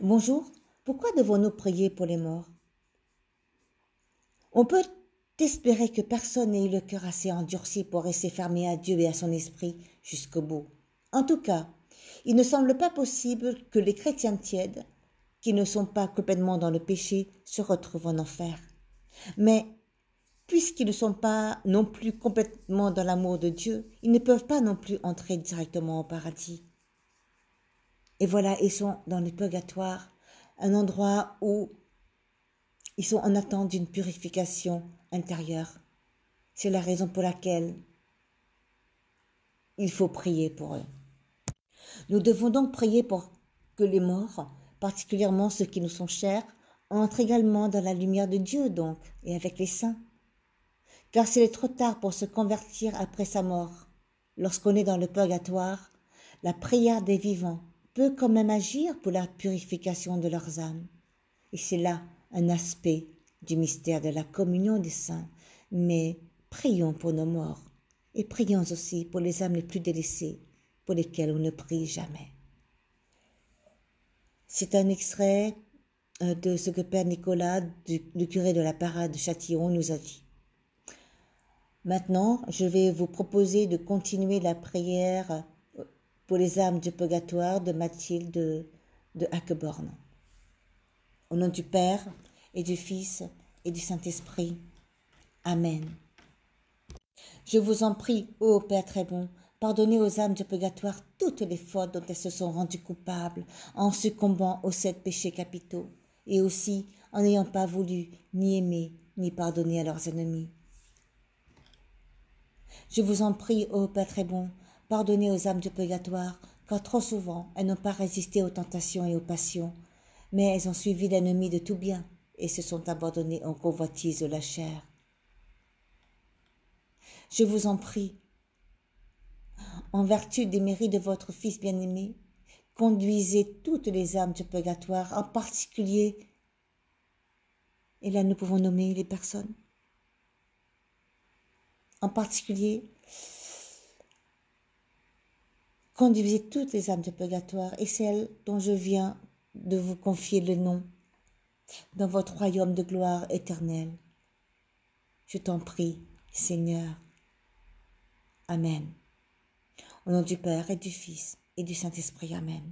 Bonjour, pourquoi devons-nous prier pour les morts? On peut espérer que personne n'ait eu le cœur assez endurci pour rester fermé à Dieu et à son esprit jusqu'au bout. En tout cas, il ne semble pas possible que les chrétiens tièdes, qui ne sont pas complètement dans le péché, se retrouvent en enfer. Mais puisqu'ils ne sont pas non plus complètement dans l'amour de Dieu, ils ne peuvent pas non plus entrer directement au paradis. Et voilà, ils sont dans le purgatoire, un endroit où ils sont en attente d'une purification intérieure. C'est la raison pour laquelle il faut prier pour eux. Nous devons donc prier pour que les morts, particulièrement ceux qui nous sont chers, entrent également dans la lumière de Dieu donc, et avec les saints. Car s'il est trop tard pour se convertir après sa mort, lorsqu'on est dans le purgatoire, la prière des vivants peut quand même agir pour la purification de leurs âmes. Et c'est là un aspect du mystère de la communion des saints. Mais prions pour nos morts et prions aussi pour les âmes les plus délaissées, pour lesquelles on ne prie jamais. C'est un extrait euh, de ce que Père Nicolas, du, curé de la parade de Châtillon, nous a dit. Maintenant, je vais vous proposer de continuer la prière pour les âmes du purgatoire de Mathilde de, Hackeborn. Au nom du Père et du Fils et du Saint-Esprit. Amen. Je vous en prie, ô Père très bon, pardonnez aux âmes du purgatoire toutes les fautes dont elles se sont rendues coupables en succombant aux sept péchés capitaux, et aussi en n'ayant pas voulu ni aimer ni pardonner à leurs ennemis. Je vous en prie, ô Père très bon, Pardonnez aux âmes du purgatoire, car trop souvent elles n'ont pas résisté aux tentations et aux passions, mais elles ont suivi l'ennemi de tout bien et se sont abandonnées en convoitise de la chair. Je vous en prie, en vertu des mérites de votre Fils bien-aimé, conduisez toutes les âmes du purgatoire, en particulier, et là nous pouvons nommer les personnes, en particulier Conduisez toutes les âmes de purgatoire et celles dont je viens de vous confier le nom dans votre royaume de gloire éternelle. Je t'en prie, Seigneur. Amen. Au nom du Père et du Fils et du Saint-Esprit. Amen.